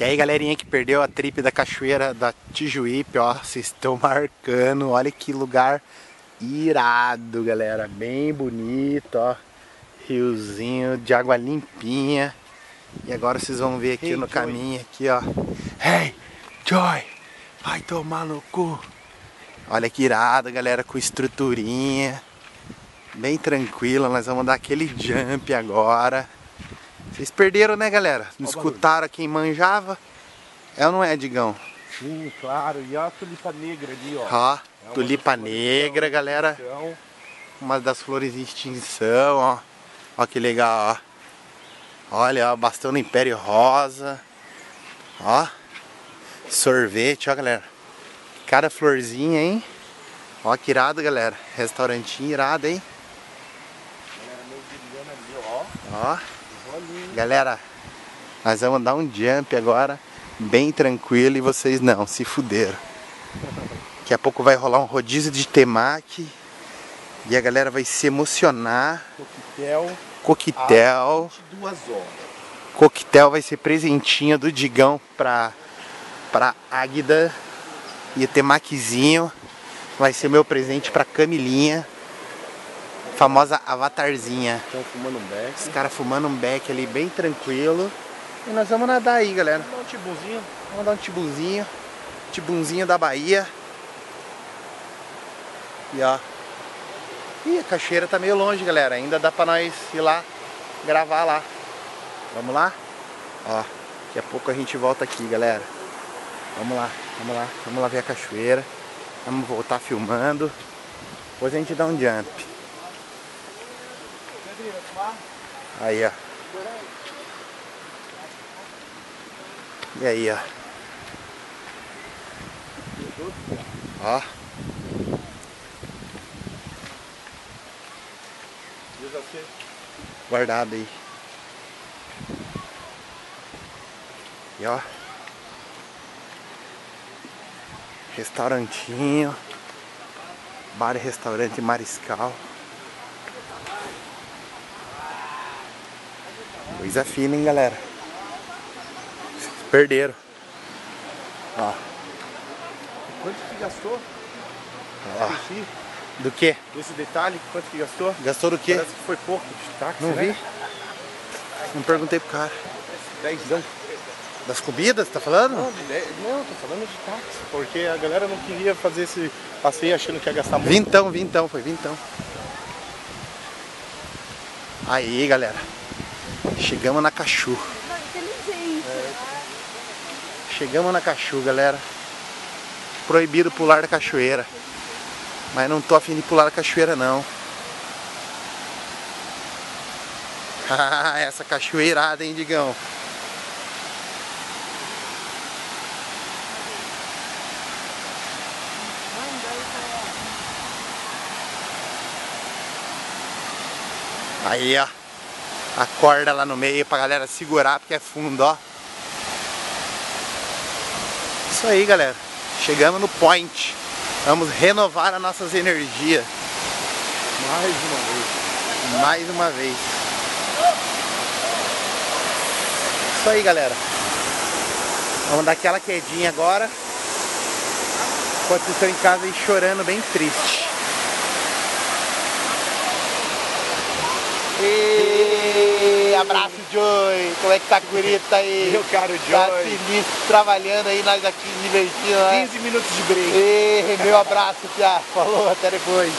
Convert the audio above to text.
E aí galerinha que perdeu a trip da cachoeira da Tijuípe, ó, vocês estão marcando, olha que lugar irado galera, bem bonito, ó, riozinho de água limpinha. E agora vocês vão ver aqui hey, no Joy. caminho, aqui ó, Hey Joy, vai tomar no cu. Olha que irado galera, com estruturinha, bem tranquila, nós vamos dar aquele jump agora. Vocês perderam, né, galera? Não escutaram quem manjava? É ou não é, Digão? Sim, claro. E a tulipa negra ali, ó. Ó, é tulipa negra, galera. Uma das flores em extinção, ó. Ó que legal, ó. Olha, ó, bastão do Império Rosa. Ó. Sorvete, ó, galera. Cada florzinha, hein? Ó, que irado, galera. Restaurantinho irado, hein? Ó. Galera, nós vamos dar um jump agora, bem tranquilo, e vocês não, se fuderam. Daqui a pouco vai rolar um rodízio de temaki. E a galera vai se emocionar. Coquetel. Coquetel. Duas horas. Coquetel vai ser presentinho do Digão pra, pra Águida. E o temakizinho vai ser meu presente pra Camilinha famosa avatarzinha. Estão fumando um beck. Os caras fumando um beck ali bem tranquilo. E nós vamos nadar aí, galera. Vamos dar um tibuzinho. Vamos dar um tibuzinho. Tibunzinho da Bahia. E ó. Ih, a cachoeira tá meio longe, galera. Ainda dá pra nós ir lá gravar lá. Vamos lá? Ó, daqui a pouco a gente volta aqui, galera. Vamos lá, vamos lá. Vamos lá ver a cachoeira. Vamos voltar filmando. Depois a gente dá um jump. Aí, ó. E aí, ó. Ó. Guardado aí. E ó. Restaurantinho. Bar e restaurante Mariscal. Coisa fina, hein, galera. Vocês perderam. Ó. Quanto que gastou? Ó. Do que? Desse detalhe, quanto que gastou? Gastou do que? Parece que foi pouco de táxi, Não né? vi. Não perguntei pro cara. Dezão. Das comidas, tá falando? Não, de não, tô falando de táxi. Porque a galera não queria fazer esse passeio achando que ia gastar muito. Vintão, vintão, foi vintão. Aí, galera. Chegamos na Cachu. É. Chegamos na Cachu, galera. Proibido pular da cachoeira. Mas não tô afim de pular da cachoeira, não. Essa cachoeirada, hein, Digão? Aí, ó a corda lá no meio pra galera segurar, porque é fundo, ó. Isso aí, galera. Chegamos no point. Vamos renovar as nossas energias. Mais uma vez. Mais uma vez. Isso aí, galera. Vamos dar aquela quedinha agora. Enquanto vocês estão em casa aí chorando bem triste. E abraço, Joy. Como é que tá a curita aí? Meu caro Joy. Tá feliz trabalhando aí, nós aqui divertindo, né? 15 minutos de break. E meu abraço, Pia. Falou, até depois.